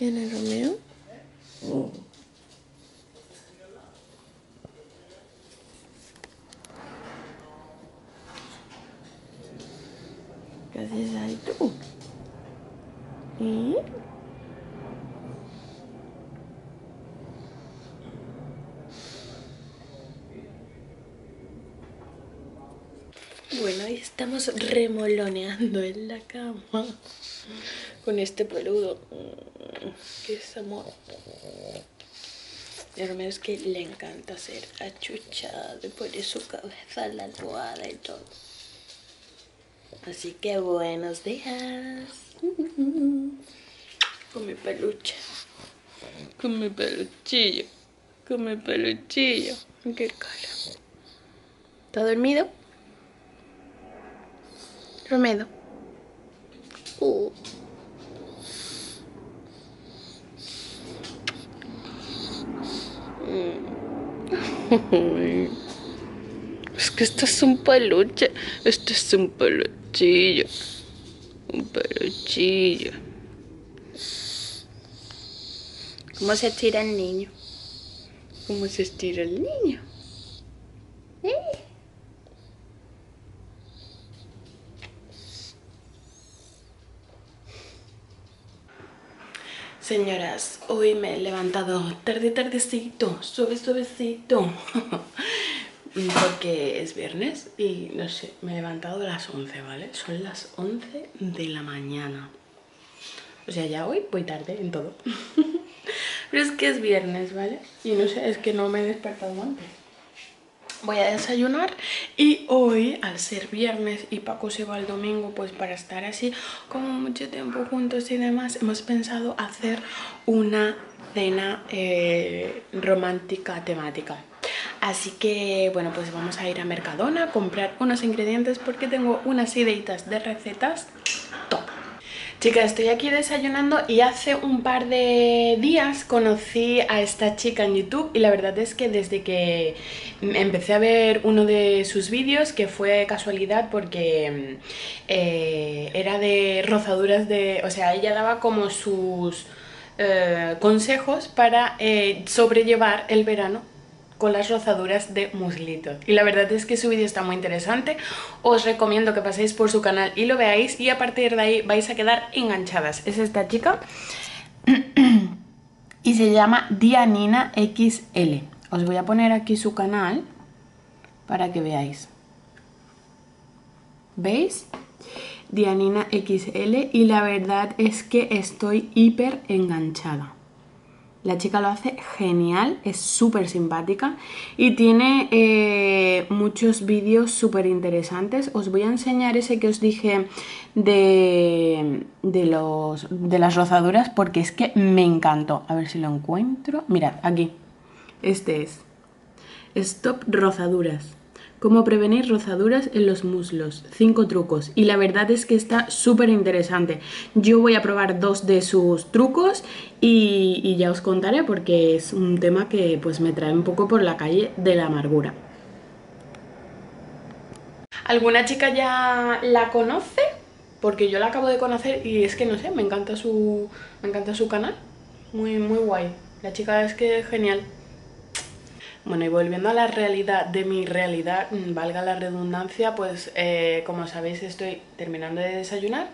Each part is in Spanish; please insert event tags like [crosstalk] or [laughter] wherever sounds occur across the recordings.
¿Quién es Romeo? ¿Qué haces ahí tú? ¿Eh? Bueno, ahí estamos remoloneando en la cama con este peludo. Que es amor. Y Romeo es que le encanta ser achuchado y pone su cabeza en la almohada y todo. Así que buenos días. [laughs] Con mi peluche. Con mi peluchillo. Con mi peluchillo. Qué cara. ¿Está dormido? Romedo. Uh. Es que esto es un peluche. Esto es un peluchillo. Un peluchillo. ¿Cómo se estira el niño? ¿Cómo se estira el niño? ¿Eh? Señoras, hoy me he levantado tarde, tardecito, suave, suavecito. [laughs] Porque es viernes y no sé, me he levantado a las 11, ¿vale? Son las 11 de la mañana. O sea, ya hoy voy tarde en todo. [laughs] Pero es que es viernes, ¿vale? Y no sé, es que no me he despertado antes voy a desayunar y hoy al ser viernes y Paco se va el domingo pues para estar así como mucho tiempo juntos y demás hemos pensado hacer una cena eh, romántica temática. Así que bueno pues vamos a ir a Mercadona a comprar unos ingredientes porque tengo unas ideitas de recetas Chicas, estoy aquí desayunando y hace un par de días conocí a esta chica en YouTube y la verdad es que desde que empecé a ver uno de sus vídeos, que fue casualidad porque eh, era de rozaduras de... o sea, ella daba como sus eh, consejos para eh, sobrellevar el verano con las rozaduras de muslito. Y la verdad es que su vídeo está muy interesante, os recomiendo que paséis por su canal y lo veáis y a partir de ahí vais a quedar enganchadas. Es esta chica [clears throat] y se llama Dianina XL. Os voy a poner aquí su canal para que veáis. ¿Veis? Dianina XL y la verdad es que estoy hiper enganchada. La chica lo hace genial, es súper simpática y tiene eh, muchos vídeos súper interesantes. Os voy a enseñar ese que os dije de, de, los, de las rozaduras porque es que me encantó. A ver si lo encuentro. Mirad, aquí. Este es. Stop rozaduras. Cómo prevenir rozaduras en los muslos. Cinco trucos. Y la verdad es que está súper interesante. Yo voy a probar dos de sus trucos y, ya os contaré porque es un tema que pues me trae un poco por la calle de la amargura. ¿Alguna chica ya la conoce? Porque yo la acabo de conocer y es que no sé, me encanta su, me encanta su canal. Muy, muy guay. La chica es que es genial. Bueno, y volviendo a la realidad de mi realidad, mm, valga la redundancia, pues eh, como sabéis estoy terminando de desayunar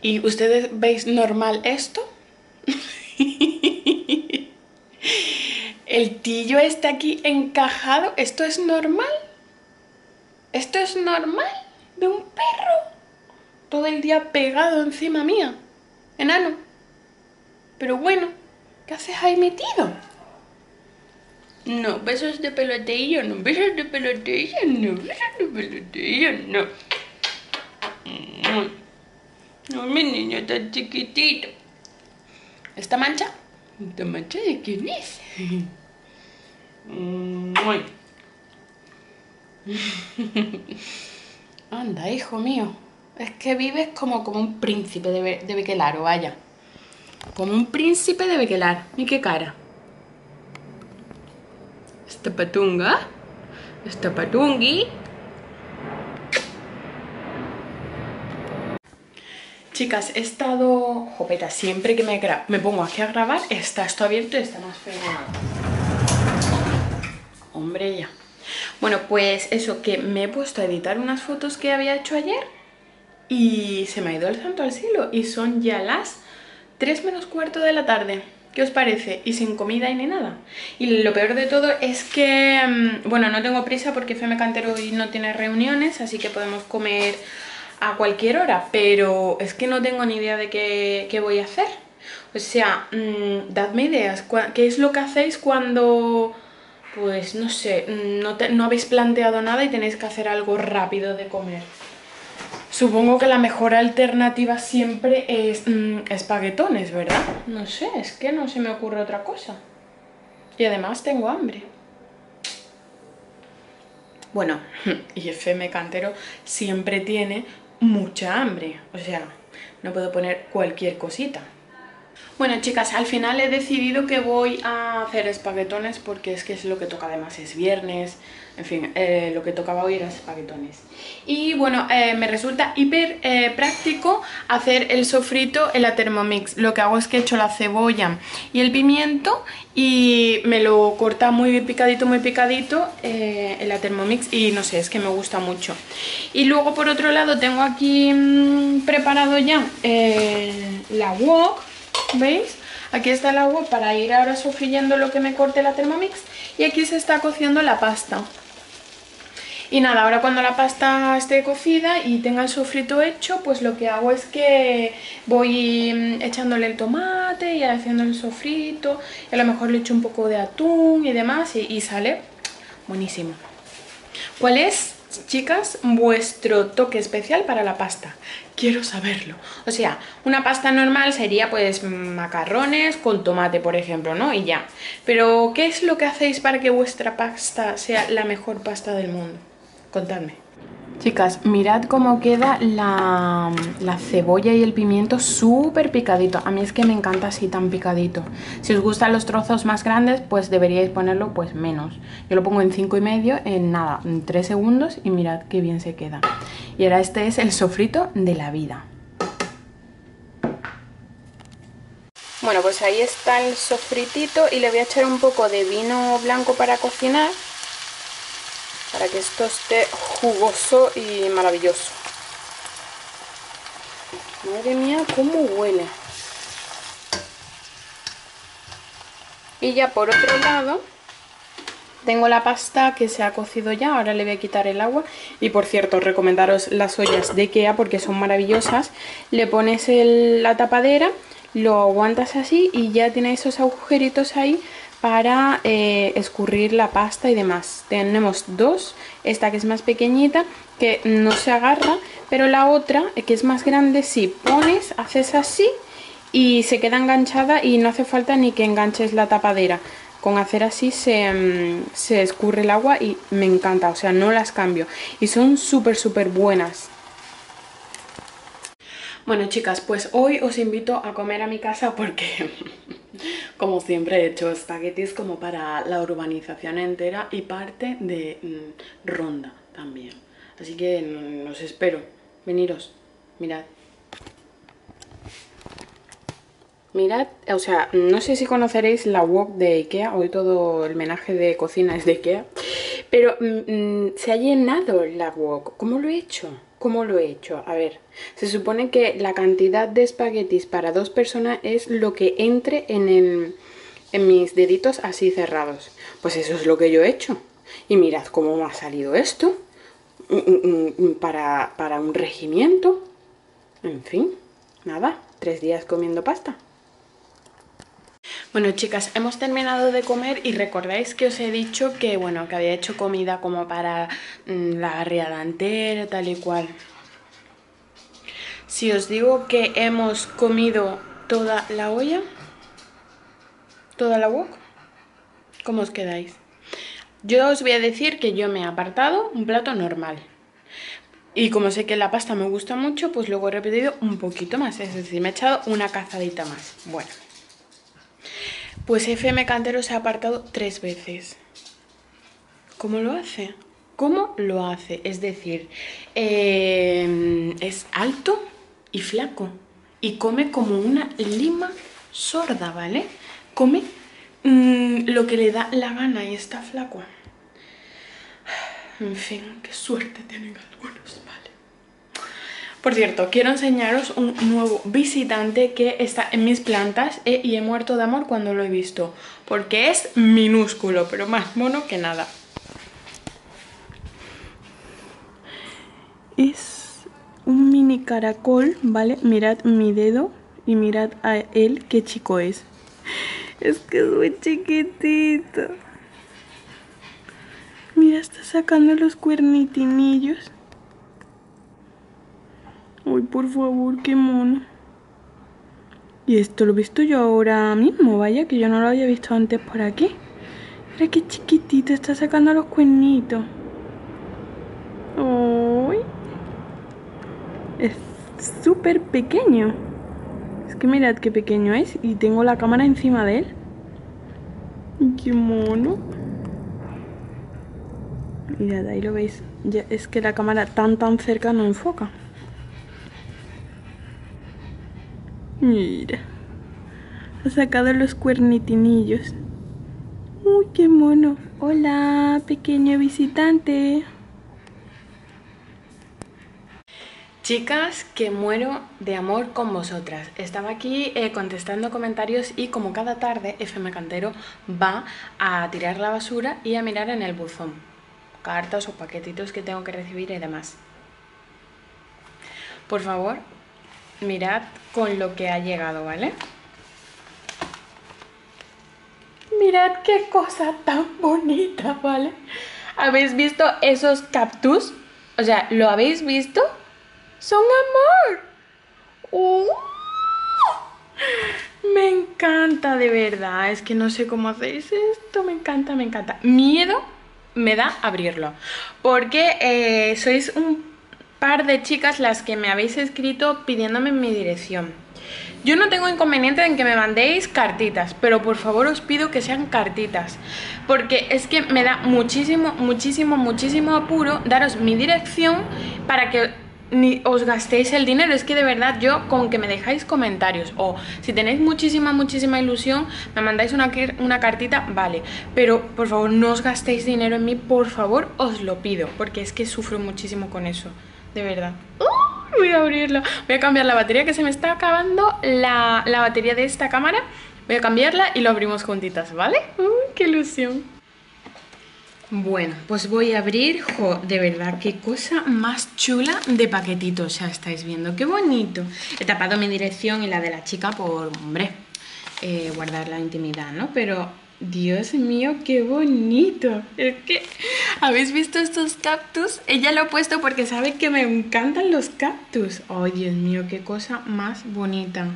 y ustedes veis normal esto. [laughs] El tillo está aquí encajado, ¿esto es normal? ¿Esto es normal de un perro? Todo el día pegado encima mía, enano. Pero bueno, ¿qué haces ahí metido? No, besos de peloteillo, no, besos de peloteillo, no, besos de peloteillo, no. No, mi niño tan chiquitito. ¿Esta mancha? ¿Esta mancha de quién es? Anda, hijo mío. Es que vives como, como un príncipe de, de Bequelar, o vaya. Como un príncipe de Bequelar. ¿Y qué cara? Esta patunga, esta patungui. Chicas, he estado... Jopeta, siempre que me, me pongo aquí a grabar, está esto abierto y está más feo. Hombre, ya. Bueno, pues eso, que me he puesto a editar unas fotos que había hecho ayer y se me ha ido el santo al cielo y son ya las 3 menos cuarto de la tarde. ¿Qué os parece? Y sin comida y ni nada. Y lo peor de todo es que, mm, bueno, no tengo prisa porque Feme Cantero hoy no tiene reuniones, así que podemos comer a cualquier hora, pero es que no tengo ni idea de qué, voy a hacer. O sea, mmm, dadme ideas, ¿qué es lo que hacéis cuando, pues no sé, no, no habéis planteado nada y tenéis que hacer algo rápido de comer? Supongo que la mejor alternativa siempre es mmm, espaguetones, ¿verdad? No sé, es que no se me ocurre otra cosa. Y además tengo hambre. Bueno, [laughs] y FM Cantero siempre tiene mucha hambre. O sea, no puedo poner cualquier cosita. Bueno chicas, al final he decidido que voy a hacer espaguetones porque es que es lo que toca, además es viernes, en fin, eh, lo que tocaba hoy era espaguetones. Y bueno, eh, me resulta hiper eh, práctico hacer el sofrito en la Thermomix. Lo que hago es que echo la cebolla y el pimiento y me lo corta muy picadito, muy picadito en la Thermomix y no sé, es que me gusta mucho. Y luego por otro lado tengo aquí mm, preparado ya la wok ¿Veis? Aquí está el agua para ir ahora sofriendo lo que me corte la Thermomix y aquí se está cociendo la pasta. Y nada, ahora cuando la pasta esté cocida y tenga el sofrito hecho, pues lo que hago es que voy mm, echándole el tomate y haciendo el sofrito, y a lo mejor le echo un poco de atún y demás y, y sale buenísimo. ¿Cuál es chicas, vuestro toque especial para la pasta. Quiero saberlo. O sea, una pasta normal sería pues macarrones con tomate, por ejemplo, ¿no? Y ya. Pero, ¿qué es lo que hacéis para que vuestra pasta sea la mejor pasta del mundo? Contadme. Chicas, mirad cómo queda la, cebolla y el pimiento súper picadito. A mí es que me encanta así tan picadito. Si os gustan los trozos más grandes, pues deberíais ponerlo pues menos. Yo lo pongo en 5 y medio, en nada, en 3 segundos y mirad qué bien se queda. Y ahora este es el sofrito de la vida. Bueno, pues ahí está el sofritito y le voy a echar un poco de vino blanco para cocinar para que esto esté jugoso y maravilloso. Madre mía, cómo huele. Y ya por otro lado, tengo la pasta que se ha cocido ya, ahora le voy a quitar el agua. Y por cierto, recomendaros las ollas de Ikea porque son maravillosas. Le pones la tapadera, lo aguantas así y ya tiene esos agujeritos ahí para eh, escurrir la pasta y demás. Tenemos dos, esta que es más pequeñita, que no se agarra, pero la otra, eh, que es más grande, si pones, haces así y se queda enganchada y no hace falta ni que enganches la tapadera. Con hacer así se, mm, se escurre el agua y me encanta, o sea, no las cambio. Y son súper, súper buenas. Bueno chicas, pues hoy os invito a comer a mi casa porque [laughs] como siempre he hecho espaguetis como para la urbanización entera y parte de mm, Ronda también. Así que mm, os espero. Veniros, mirad. Mirad, o sea, no sé si conoceréis la wok de Ikea, hoy todo el menaje de cocina es de Ikea, pero mm, se ha llenado la wok. ¿Cómo lo he hecho? ¿Cómo lo he hecho? A ver, se supone que la cantidad de espaguetis para dos personas es lo que entre en, en mis deditos así cerrados. Pues eso es lo que yo he hecho. Y mirad cómo me ha salido esto. Mm, mm, mm, para, para un regimiento. En fin, nada, tres días comiendo pasta. Bueno chicas, hemos terminado de comer y recordáis que os he dicho que bueno, que había hecho comida como para mm, la riada entera, tal y cual. Si os digo que hemos comido toda la olla, toda la wok, ¿cómo os quedáis? Yo os voy a decir que yo me he apartado un plato normal. Y como sé que la pasta me gusta mucho, pues luego he repetido un poquito más, es decir, me he echado una cazadita más. Bueno, pues FM Cantero se ha apartado tres veces. ¿Cómo lo hace? ¿Cómo lo hace? Es decir, eh, es alto y flaco. y come como una lima sorda, ¿vale? Come mm, lo que le da la gana y está flaco. En fin, qué suerte tienen algunos, ¿vale? Por cierto, quiero enseñaros un nuevo visitante que está en mis plantas eh, y he muerto de amor cuando lo he visto. Porque es minúsculo, pero más mono que nada. Es un mini caracol, ¿vale? Mirad mi dedo y mirad a él qué chico es. Es que es muy chiquitito. Mira, está sacando los cuernitinillos. Uy, por favor, qué mono. Y esto lo he visto yo ahora mismo, vaya, que yo no lo había visto antes por aquí. Mira qué chiquitito, está sacando los cuernitos. Uy. Es súper pequeño. Es que mirad qué pequeño es y tengo la cámara encima de él. Qué mono. Mirad, ahí lo veis. Ya, es que la cámara tan tan cerca no enfoca. Mira. Ha sacado los cuernitinillos. Uy, qué mono. Hola, pequeño visitante. Chicas, que muero de amor con vosotras. Estaba aquí eh, contestando comentarios y como cada tarde FM Cantero va a tirar la basura y a mirar en el buzón. Cartas o paquetitos que tengo que recibir y demás. Por favor, mirad con lo que ha llegado, ¿vale? Mirad qué cosa tan bonita, ¿vale? ¿Habéis visto esos cactus? O sea, ¿lo habéis visto? ¡Son amor! ¡Uh! Me encanta, de verdad. Es que no sé cómo hacéis esto. Me encanta, me encanta. Miedo me da abrirlo. Porque eh, sois un par de chicas las que me habéis escrito pidiéndome mi dirección. Yo no tengo inconveniente en que me mandéis cartitas, pero por favor os pido que sean cartitas, porque es que me da muchísimo, muchísimo, muchísimo apuro daros mi dirección para que ni os gastéis el dinero, es que de verdad yo con que me dejáis comentarios o si tenéis muchísima, muchísima ilusión, me mandáis una, una cartita, vale, pero por favor no os gastéis dinero en mí, por favor os lo pido, porque es que sufro muchísimo con eso, de verdad. ¡Uh! voy a abrirlo, voy a cambiar la batería que se me está acabando la, la batería de esta cámara, voy a cambiarla y lo abrimos juntitas, ¿vale? ¡Uh, ¡Qué ilusión! Bueno, pues voy a abrir, jo, de verdad, qué cosa más chula de paquetito, sea, estáis viendo, qué bonito. He tapado mi dirección y la de la chica por, hombre, eh, guardar la intimidad, ¿no? Pero, Dios mío, qué bonito. Es que, ¿habéis visto estos cactus? Ella lo ha puesto porque sabe que me encantan los cactus. Ay, Dios mío, qué cosa más bonita.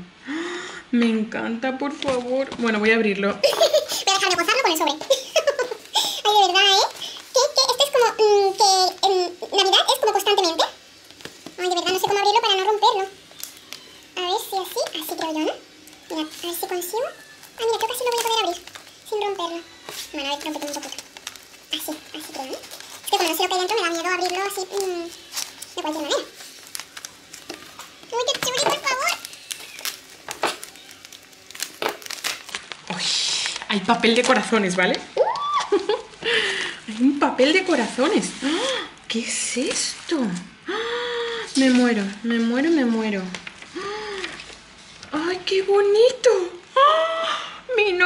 Me encanta, por favor. Bueno, voy a abrirlo. [laughs] voy a dejar de gozarlo con el sobre. [laughs] Ay, de verdad, ¿eh? Que, que este es como... Mmm, que en Navidad es como constantemente. Ay, de verdad, no sé cómo abrirlo para no romperlo. A ver si así, así creo yo, ¿no? Mira, a ver si consigo. Ah, mira, creo que así lo voy a poder abrir. Sin romperlo. Bueno, a ver, un poquito. Así, así creo, ¿no? Es que cuando no sé lo que hay dentro me da miedo abrirlo así mmm, de cualquier manera. ¡Uy, qué chuli, por favor! Uy, hay papel de corazones, ¿vale? un papel de corazones. ¡Ah! ¿Qué es esto? ¡Ah! Me muero, me muero, me muero. ¡Ah! ¡Ay, qué bonito!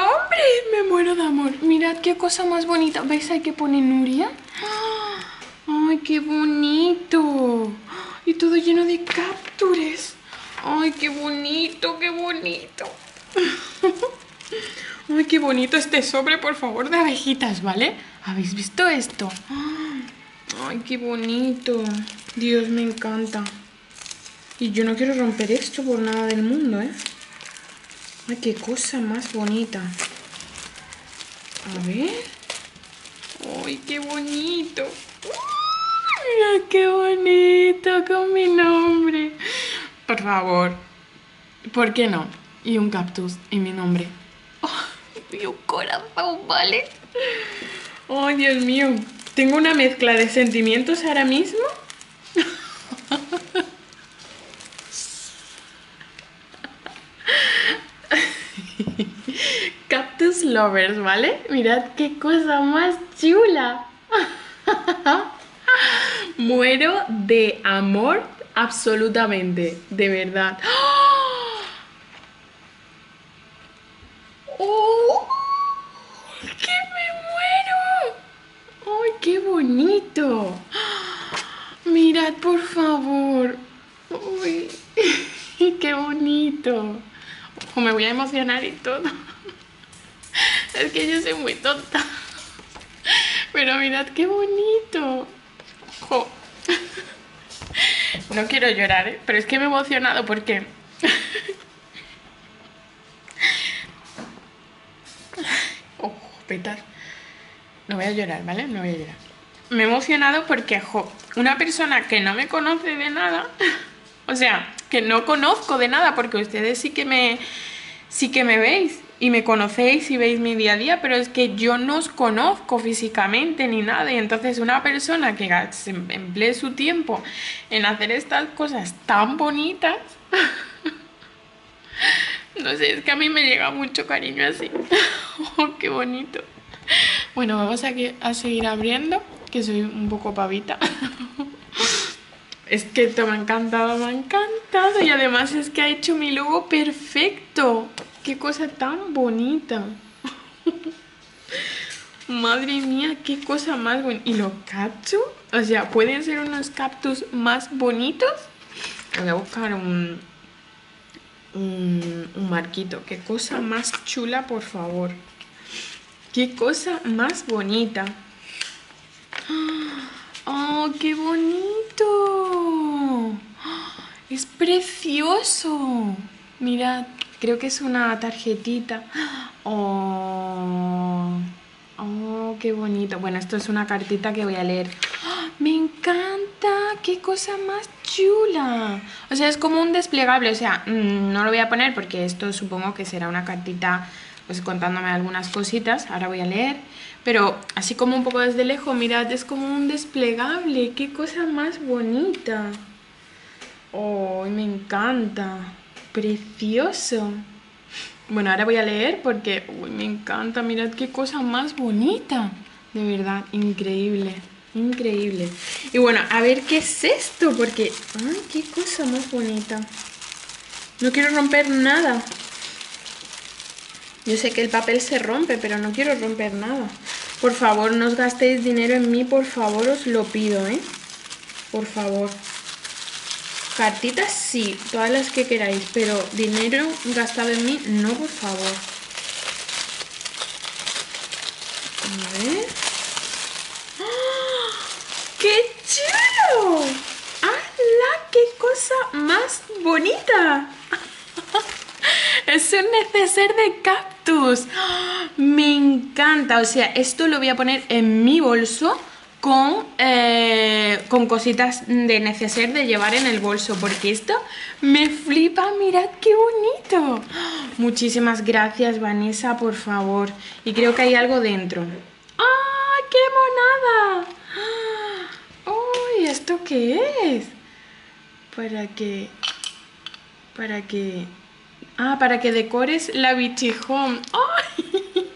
¡Mi nombre! Me muero de amor. Mirad qué cosa más bonita. ¿Veis ahí que pone Nuria? ¡Ay, qué bonito! Y todo lleno de captures. ¡Ay, qué bonito, qué bonito! [laughs] ¡Ay, qué bonito este sobre, por favor, de abejitas, ¿vale? ¿Habéis visto esto? ¡Ay, qué bonito! Dios, me encanta. Y yo no quiero romper esto por nada del mundo, ¿eh? ¡Ay, qué cosa más bonita! A ver... ¡Ay, qué bonito! ¡Mira qué bonito con mi nombre! Por favor, ¿por qué no? Y un cactus y mi nombre y un corazón, ¿vale? Oh, Dios mío. Tengo una mezcla de sentimientos ahora mismo. Lovers, ¿vale? Mirad qué cosa más chula. [laughs] Muero de amor absolutamente, de verdad. ¡Oh! ¡Que me muero! ¡Ay, qué bonito! Mirad, por favor. ¡Uy! [laughs] ¡Qué bonito! Ojo, me voy a emocionar y todo. Es que yo soy muy tonta. Pero mirad qué bonito. Jo. No quiero llorar, ¿eh? pero es que me he emocionado porque... [laughs] Ojo, petar. No voy a llorar, ¿vale? No voy a llorar. Me he emocionado porque, jo, una persona que no me conoce de nada, [laughs] o sea, que no conozco de nada, porque ustedes sí que me, sí que me veis y me conocéis y veis mi día a día, pero es que yo no os conozco físicamente ni nada. Y entonces una persona que emplee su tiempo en hacer estas cosas tan bonitas, [laughs] no sé, es que a mí me llega mucho cariño así. [laughs] oh, qué bonito. Bueno, vamos a, a seguir abriendo, que soy un poco pavita. [laughs] Es que esto me ha encantado, me ha encantado. Y además es que ha hecho mi logo perfecto. Qué cosa tan bonita. Madre mía, qué cosa más bonita. ¿Y los cactus? O sea, ¿pueden ser unos cactus más bonitos? Voy a buscar un, un, un marquito. Qué cosa más chula, por favor. Qué cosa más bonita. ¡Oh, qué bonito! ¡Es precioso! Mirad, creo que es una tarjetita. ¡Oh! ¡Oh, qué bonito! Bueno, esto es una cartita que voy a leer. ¡Me encanta! ¡Qué cosa más chula! O sea, es como un desplegable. O sea, mm, no lo voy a poner porque esto supongo que será una cartita pues contándome algunas cositas. Ahora voy a leer. Pero así como un poco desde lejos, mirad, es como un desplegable. ¡Qué cosa más bonita! ¡Oh, me encanta! ¡Precioso! Bueno, ahora voy a leer porque uy, me encanta. Mirad qué cosa más bonita. De verdad, increíble. Increíble. Y bueno, a ver qué es esto, porque... ¡Ay, qué cosa más bonita! No quiero romper nada. Yo sé que el papel se rompe, pero no quiero romper nada. Por favor, no os gastéis dinero en mí, por favor, os lo pido, ¿eh? Por favor. Cartitas sí, todas las que queráis, pero dinero gastado en mí, no, por favor. A ver. ¡Ah! ¡Qué chulo! ¡Hala! ¡Qué cosa más bonita! [laughs] Es un neceser de cactus. Me encanta. O sea, esto lo voy a poner en mi bolso con, eh, con cositas de neceser de llevar en el bolso. Porque esto me flipa. Mirad qué bonito. Muchísimas gracias, Vanessa, por favor. Y creo que hay algo dentro. ¡Ah, qué monada! ¡Uy! ¿Esto qué es? Para que... Para que... Ah, para que decores la Home. ¡Ay!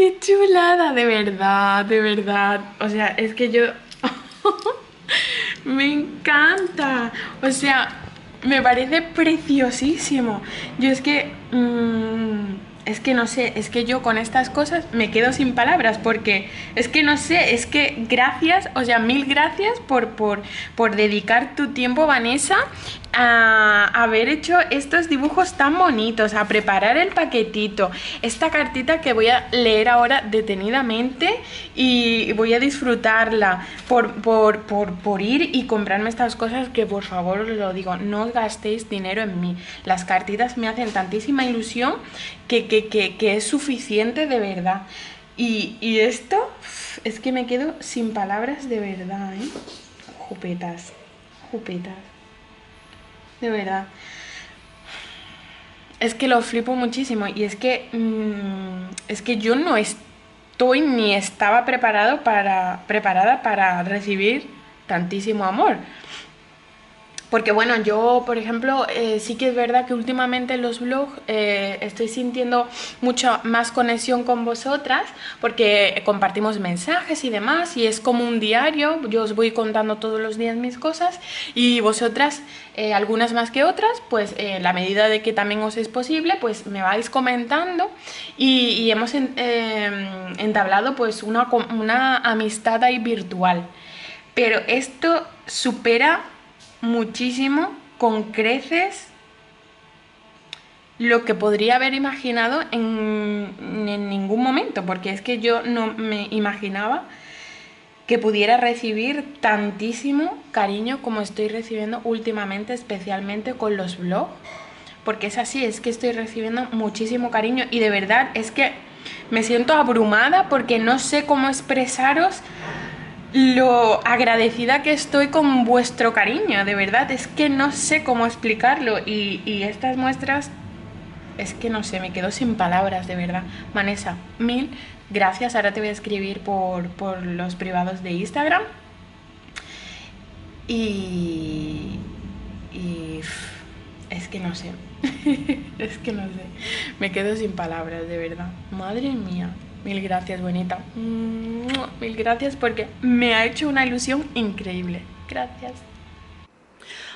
¡Qué chulada! De verdad, de verdad. O sea, es que yo... [laughs] me encanta. O sea, me parece preciosísimo. Yo es que... Mmm es que no sé, es que yo con estas cosas me quedo sin palabras porque es que no sé, es que gracias, o sea, mil gracias por, por, por dedicar tu tiempo, Vanessa, a haber hecho estos dibujos tan bonitos, a preparar el paquetito, esta cartita que voy a leer ahora detenidamente y voy a disfrutarla por, por, por, por ir y comprarme estas cosas que por favor os lo digo, no gastéis dinero en mí. Las cartitas me hacen tantísima ilusión que, que, que, es suficiente de verdad. Y, y, esto es que me quedo sin palabras de verdad, ¿eh? Jupetas, jupetas. De verdad. Es que lo flipo muchísimo y es que, mmm, es que yo no estoy ni estaba preparado para, preparada para recibir tantísimo amor. Porque bueno, yo por ejemplo eh, sí que es verdad que últimamente en los vlogs eh, estoy sintiendo mucha más conexión con vosotras porque compartimos mensajes y demás y es como un diario, yo os voy contando todos los días mis cosas y vosotras, eh, algunas más que otras, pues la medida de que también os es posible, pues me vais comentando y, hemos en, entablado pues una, una amistad ahí virtual. Pero esto supera muchísimo, con creces, lo que podría haber imaginado en, ningún momento, porque es que yo no me imaginaba que pudiera recibir tantísimo cariño como estoy recibiendo últimamente, especialmente con los blogs, porque es así, es que estoy recibiendo muchísimo cariño y de verdad es que me siento abrumada porque no sé cómo expresaros lo agradecida que estoy con vuestro cariño, de verdad, es que no sé cómo explicarlo y, estas muestras, es que no sé, me quedo sin palabras, de verdad. Vanessa, mil gracias, ahora te voy a escribir por, por los privados de Instagram y... y es que no sé, [laughs] es que no sé, me quedo sin palabras, de verdad. Madre mía. Mil gracias, bonita. Mil gracias porque me ha hecho una ilusión increíble. Gracias.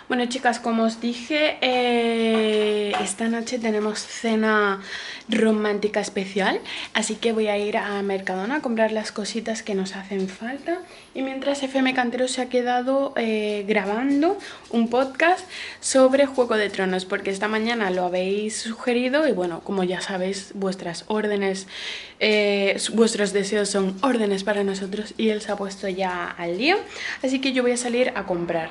Bueno chicas, como os dije, eh, esta noche tenemos cena romántica especial, así que voy a ir a Mercadona a comprar las cositas que nos hacen falta. Y mientras FM Cantero se ha quedado eh, grabando un podcast sobre Juego de Tronos, porque esta mañana lo habéis sugerido y bueno, como ya sabéis, vuestras órdenes, eh, vuestros deseos son órdenes para nosotros y él se ha puesto ya al día, así que yo voy a salir a comprar.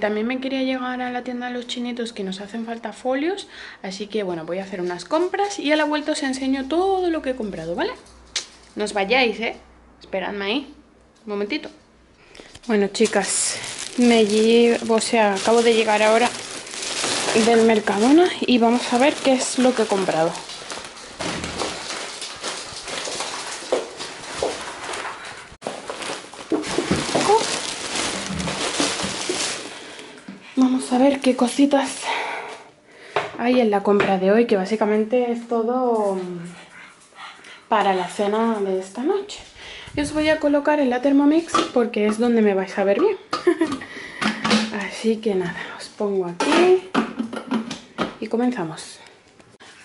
también me quería llegar a la tienda de los chinitos que nos hacen falta folios, así que bueno, voy a hacer unas compras y a la vuelta os enseño todo lo que he comprado, ¿vale? No os vayáis, ¿eh? Esperadme ahí, un momentito. Bueno, chicas, me llevo, o sea, acabo de llegar ahora del Mercadona y vamos a ver qué es lo que he comprado. Vamos a ver qué cositas hay en la compra de hoy, que básicamente es todo mm, para la cena de esta noche. Yo os voy a colocar en la Thermomix porque es donde me vais a ver bien. [laughs] Así que nada, os pongo aquí y comenzamos.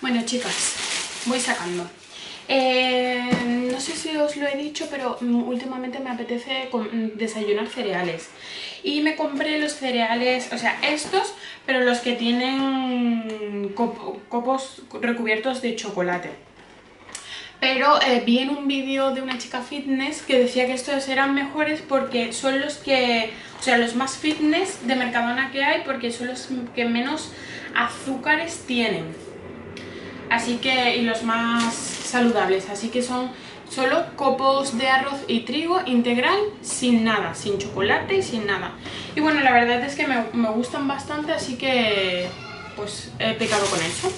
Bueno chicas, voy sacando. Eh, no sé si os lo he dicho, pero mm, últimamente me apetece mm, desayunar cereales. Y me compré los cereales, o sea, estos, pero los que tienen copos recubiertos de chocolate. Pero eh, vi en un vídeo de una chica fitness que decía que estos eran mejores porque son los que, o sea, los más fitness de Mercadona que hay porque son los que menos azúcares tienen. Así que, y los más saludables, así que son Solo copos de arroz y trigo integral sin nada, sin chocolate y sin nada. Y bueno, la verdad es que me, gustan bastante, así que pues he picado con eso.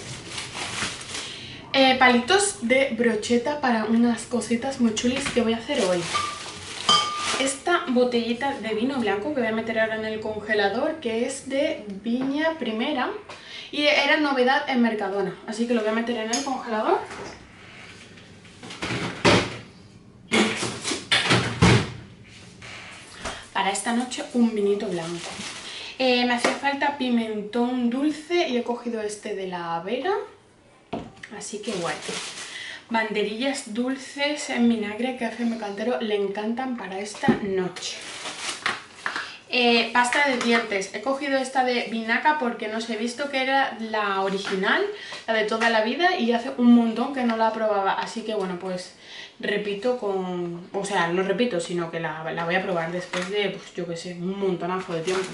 Eh, palitos de brocheta para unas cositas muy chulis que voy a hacer hoy. Esta botellita de vino blanco que voy a meter ahora en el congelador, que es de Viña Primera y era novedad en Mercadona, así que lo voy a meter en el congelador. Para esta noche un vinito blanco. Eh, me hacía falta pimentón dulce y he cogido este de la Vera, así que guay. Banderillas dulces en vinagre que hace mi cantero le encantan para esta noche. Eh, pasta de dientes, he cogido esta de Vinaca porque no sé, he visto que era la original, la de toda la vida y hace un montón que no la probaba, así que bueno, pues repito con... o sea, no repito, sino que la, voy a probar después de, pues yo que sé, un montonazo de tiempo.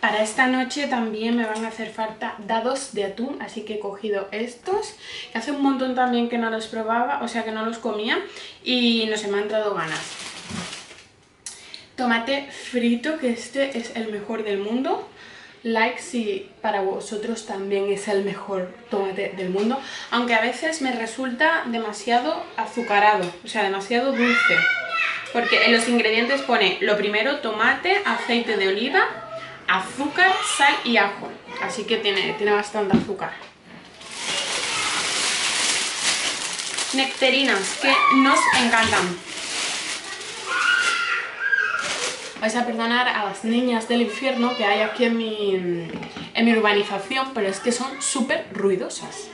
Para esta noche también me van a hacer falta dados de atún, así que he cogido estos, hace un montón también que no los probaba, o sea que no los comía, y no se me han dado ganas. Tomate frito, que este es el mejor del mundo like si para vosotros también es el mejor tomate del mundo, aunque a veces me resulta demasiado azucarado, o sea, demasiado dulce. Porque en los ingredientes pone lo primero tomate, aceite de oliva, azúcar, sal y ajo. Así que tiene, tiene bastante azúcar. Nectarinas, que nos encantan. Vais a perdonar a las niñas del infierno que hay aquí en mi, en mi urbanización, pero es que son súper ruidosas.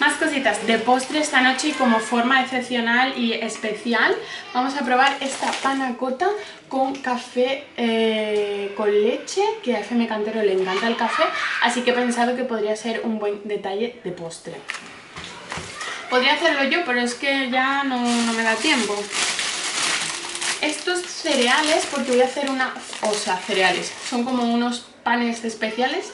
Más cositas de postre esta noche y como forma excepcional y especial vamos a probar esta panacota con café eh, con leche, que a FM Cantero le encanta el café, así que he pensado que podría ser un buen detalle de postre. Podría hacerlo yo, pero es que ya no, no me da tiempo. Estos cereales, porque voy a hacer una... O sea, cereales, son como unos panes especiales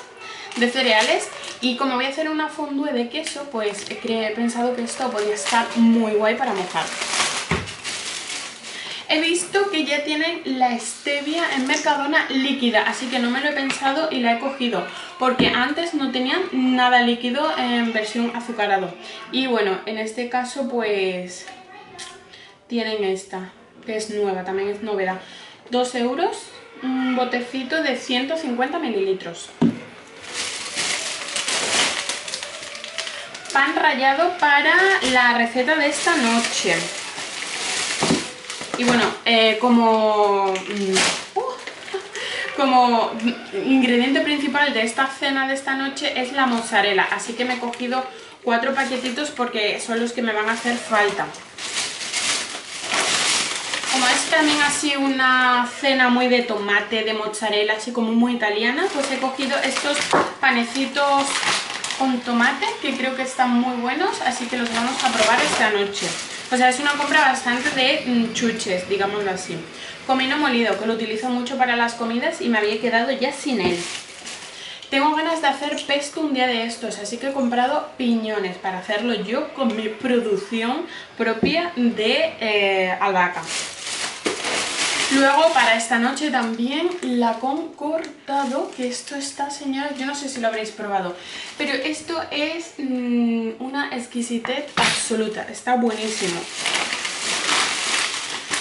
de cereales y como voy a hacer una fondue de queso, pues he pensado que esto podría estar muy guay para mojar. He visto que ya tienen la stevia en Mercadona líquida, así que no me lo he pensado y la he cogido, porque antes no tenían nada líquido en versión azucarado. Y bueno, en este caso pues tienen esta, que es nueva, también es novedad. 2 euros, un botecito de 150 mililitros. pan rallado para la receta de esta noche. Y bueno, eh, como, mm, uh, [laughs] como ingrediente principal de esta cena de esta noche es la mozzarella. Así que me he cogido cuatro paquetitos porque son los que me van a hacer falta. Es también así una cena muy de tomate, de mozzarella, así como muy italiana, pues he cogido estos panecitos con tomate que creo que están muy buenos, así que los vamos a probar esta noche. O sea, es una compra bastante de mm, chuches, digámoslo así. Comino molido, que lo utilizo mucho para las comidas y me había quedado ya sin él. Tengo ganas de hacer pesto un día de estos, así que he comprado piñones para hacerlo yo con mi producción propia de eh, albahaca. Luego para esta noche también la con cortado, que esto está, señores, yo no sé si lo habréis probado, pero esto es mm, una exquisitez absoluta, está buenísimo.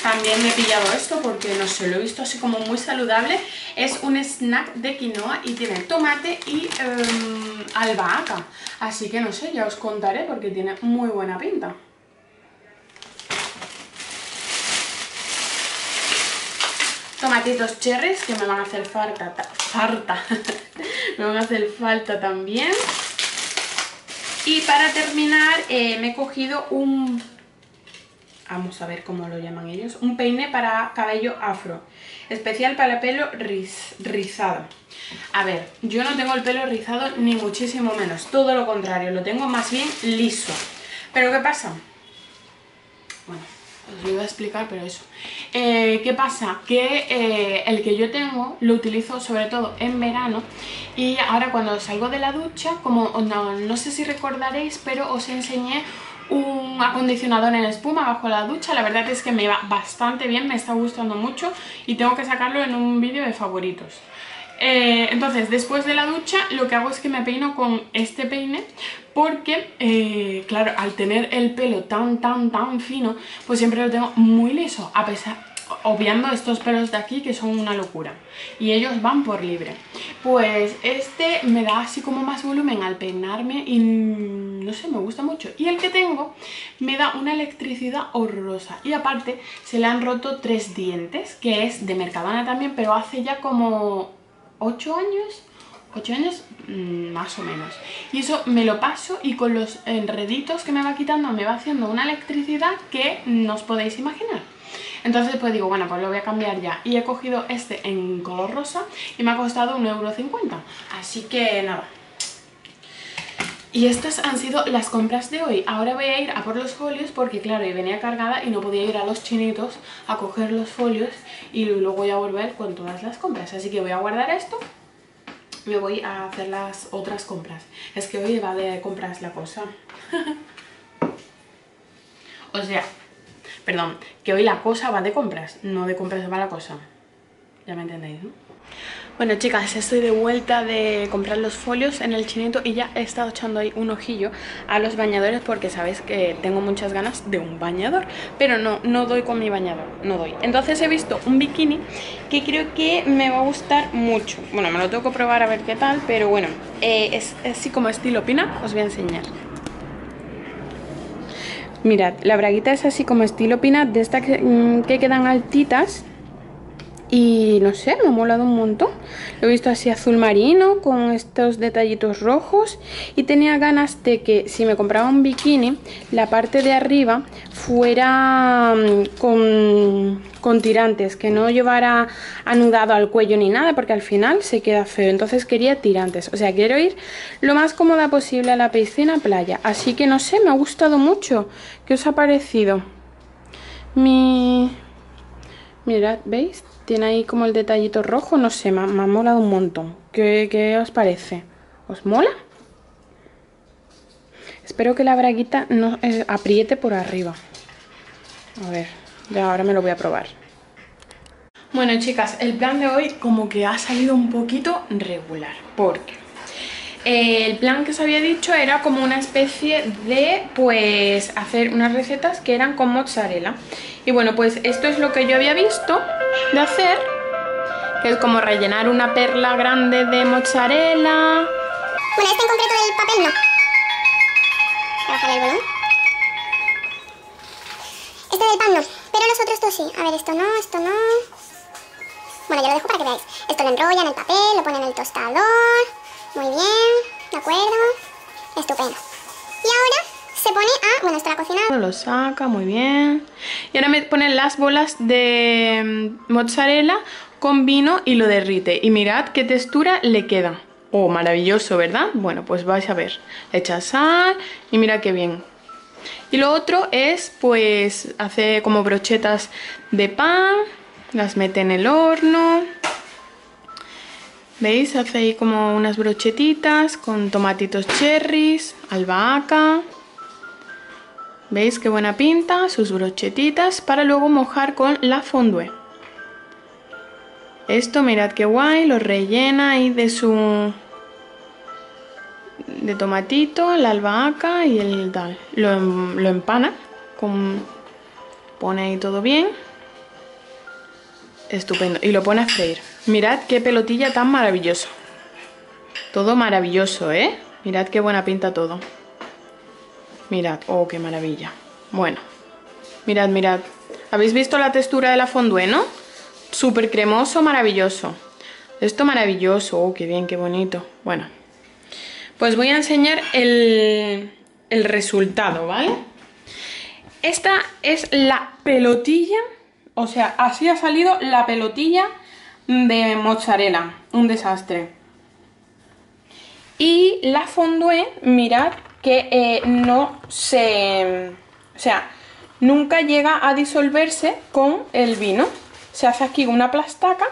También me he pillado esto porque no sé, lo he visto así como muy saludable. Es un snack de quinoa y tiene tomate y em, albahaca. Así que no sé, ya os contaré porque tiene muy buena pinta. Tomatitos cherries que me van a hacer falta, farta, [laughs] me van a hacer falta también. Y para terminar eh, me he cogido un, vamos a ver cómo lo llaman ellos, un peine para cabello afro, especial para el pelo rizado. A ver, yo no tengo el pelo rizado ni muchísimo menos, todo lo contrario, lo tengo más bien liso. Pero ¿qué pasa? Os lo voy a explicar, pero eso. Eh, ¿Qué pasa? Que eh, el que yo tengo lo utilizo sobre todo en verano y ahora cuando salgo de la ducha, como no, sé si recordaréis, pero os enseñé un acondicionador en espuma bajo la ducha, la verdad es que me va bastante bien, me está gustando mucho y tengo que sacarlo en un vídeo de favoritos. Eh, entonces, después de la ducha, lo que hago es que me peino con este peine porque, eh, claro, al tener el pelo tan, tan, tan fino, pues siempre lo tengo muy liso, a pesar, obviando estos pelos de aquí que son una locura. Y ellos van por libre. Pues este me da así como más volumen al peinarme y no sé, me gusta mucho. Y el que tengo me da una electricidad horrorosa. Y aparte se le han roto tres dientes que es de Mercadona también pero hace ya como 8 años 8 años mm, más o menos y eso me lo paso y con los enreditos que me va quitando me va haciendo una electricidad que no os podéis imaginar entonces pues digo, bueno, pues lo voy a cambiar ya. Y he cogido este en color rosa y me ha costado 1,50€. Así que nada. Y estas han sido las compras de hoy. Ahora voy a ir a por los folios porque claro, venía cargada y no podía ir a los chinitos a coger los folios y luego voy a volver con todas las compras. Así que voy a guardar esto me voy a hacer las otras compras. Es que hoy va de compras la cosa. [laughs] o sea, Perdón, que hoy la cosa va de compras, no de compras va la cosa. Ya me entendéis, ¿no? Bueno chicas, estoy de vuelta de comprar los folios en el chinito y ya he estado echando ahí un ojillo a los bañadores porque sabéis que tengo muchas ganas de un bañador, pero no, no doy con mi bañador, no doy. Entonces he visto un bikini que creo que me va a gustar mucho. Bueno, me lo tengo que probar a ver qué tal, pero bueno, eh, es, así como estilo pina, os voy a enseñar. Mirad, la braguita es así como estilo pina, de estas mm, que quedan altitas y no sé, me ha molado un montón. Lo he visto así azul marino con estos detallitos rojos. Y tenía ganas de que si me compraba un bikini, la parte de arriba fuera mm, con, con tirantes. Que no llevara anudado al cuello ni nada porque al final se queda feo. Entonces quería tirantes. O sea, quiero ir lo más cómoda posible a la piscina playa. Así que no sé, me ha gustado mucho. ¿Qué os ha parecido? Mi... Mirad, ¿veis? Tiene ahí como el detallito rojo, no sé, me, ha molado un montón. ¿Qué, os parece? ¿Os mola? Espero que la braguita no eh, apriete por arriba. A ver, ya ahora me lo voy a probar. Bueno chicas, el plan de hoy como que ha salido un poquito regular. Porque eh, el plan que os había dicho era como una especie de, pues, hacer unas recetas que eran con mozzarella. Y bueno, pues esto es lo que yo había visto de hacer, que es como rellenar una perla grande de mozzarella. Bueno, este en concreto del papel no. Voy a bajar el volumen. Este del pan no, pero los otros sí. A ver, esto no, esto no. Bueno, yo lo dejo para que veáis. Esto lo enrollan en el papel, lo ponen en el tostador. Muy bien, ¿de acuerdo? Estupendo. Y ahora se pone a... Bueno, está cocinado. Lo saca, muy bien. Y ahora me ponen las bolas de mm, mozzarella con vino y lo derrite. Y mirad qué textura le queda. Oh, maravilloso, ¿verdad? Bueno, pues vais a ver. Le echa sal y mira qué bien. Y lo otro es, pues, hace como brochetas de pan. Las mete en el horno. ¿Veis? Hace ahí como unas brochetitas con tomatitos cherries, albahaca. ¿Veis qué buena pinta? Sus brochetitas para luego mojar con la fondue. Esto mirad qué guay, lo rellena ahí de su... de tomatito, la albahaca y el tal. Lo, lo empana, con... pone ahí todo bien. Estupendo. Y lo pone a freír. Mirad qué pelotilla tan maravilloso. Todo maravilloso, ¿eh? Mirad qué buena pinta todo. Mirad, oh, qué maravilla. Bueno, mirad, mirad. ¿Habéis visto la textura de la fondue, no? Súper cremoso, maravilloso. Esto maravilloso, oh, qué bien, qué bonito. Bueno, pues voy a enseñar el, el resultado, ¿vale? Esta es la pelotilla, o sea, así ha salido la pelotilla de mozzarella. Un desastre. Y la fondue, mirad que eh, no se... O sea, nunca llega a disolverse con el vino. Se hace aquí una plastaca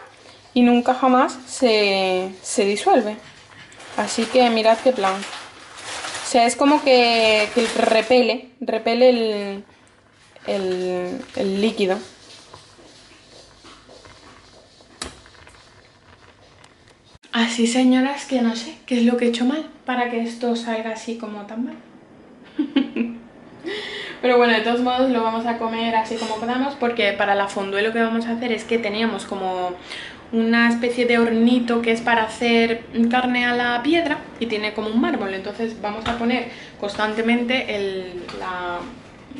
y nunca jamás se, se disuelve. Así que mirad qué plan. O sea, es como que, que repele, repele el, el, el líquido. Así, señoras, que no sé qué es lo que he hecho mal para que esto salga así como tan mal. [laughs] Pero bueno, de todos modos lo vamos a comer así como podamos porque para la fondue lo que vamos a hacer es que teníamos como una especie de hornito que es para hacer carne a la piedra y tiene como un mármol. Entonces vamos a poner constantemente el, la,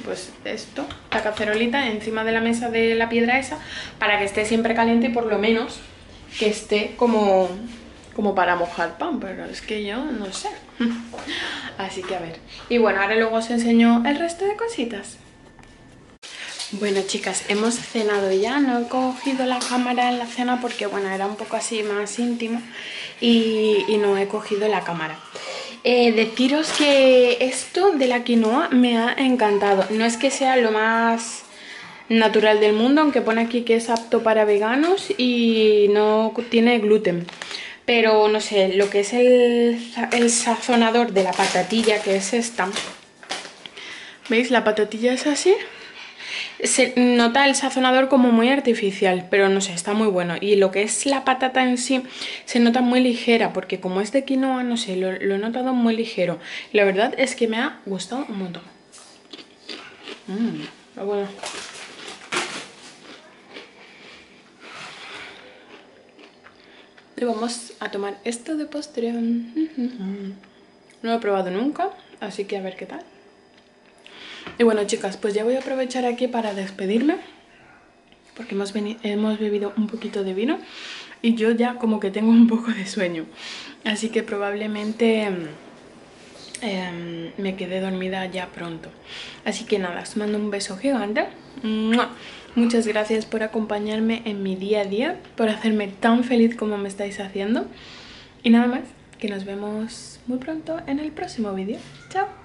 pues esto, la cacerolita encima de la mesa de la piedra esa para que esté siempre caliente y por lo menos que esté como como para mojar pan, pero es que yo no sé. [laughs] Así que a ver. Y bueno, ahora luego os enseño el resto de cositas. Bueno chicas, hemos cenado ya, no he cogido la cámara en la cena porque bueno, era un poco así más íntimo y, no he cogido la cámara. Eh, deciros que esto de la quinoa me ha encantado, no es que sea lo más natural del mundo, aunque pone aquí que es apto para veganos y no tiene gluten pero no sé, lo que es el, sazonador de la patatilla, que es esta, ¿veis? La patatilla es así. se nota el sazonador como muy artificial, pero no sé, está muy bueno. Y lo que es la patata en sí se nota muy ligera, porque como es de quinoa, no sé, lo, he notado muy ligero. La verdad es que me ha gustado un montón. Mmm, bueno. Y vamos a tomar esto de postre. No lo he probado nunca, así que a ver qué tal. Y bueno chicas, pues ya voy a aprovechar aquí para despedirme Porque hemos, hemos bebido un poquito de vino Y yo ya como que tengo un poco de sueño. Así que probablemente em, me quedé dormida ya pronto. Así que nada, os mando un beso gigante Muchas gracias por acompañarme en mi día a día Por hacerme tan feliz como me estáis haciendo. Y nada más, que nos vemos muy pronto en el próximo vídeo. Chao